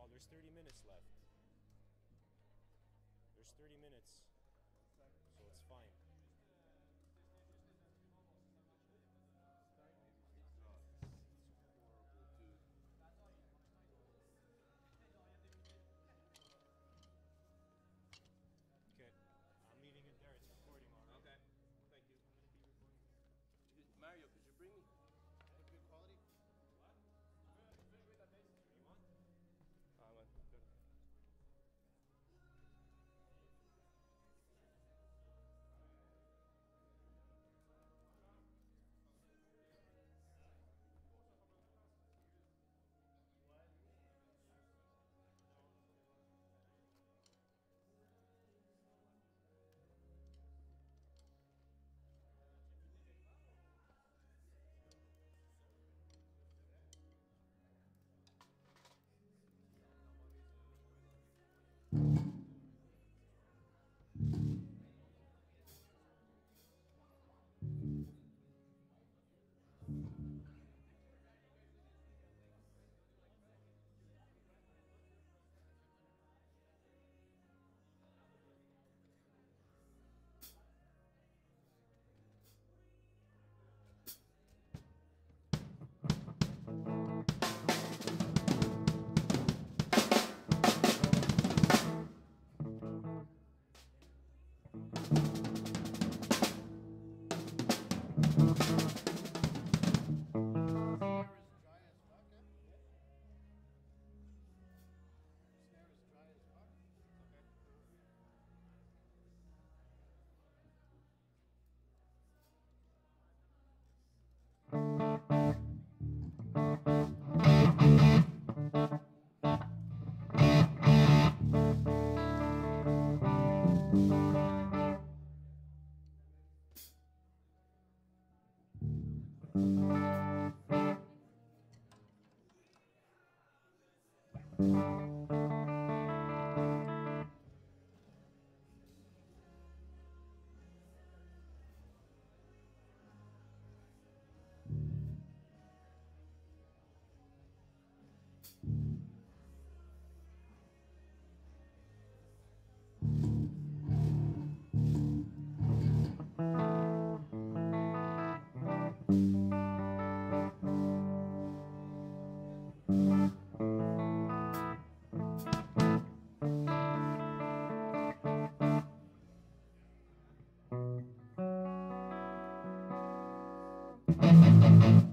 Well, there's 30 minutes left. There's 30 minutes, You. Mm-hmm.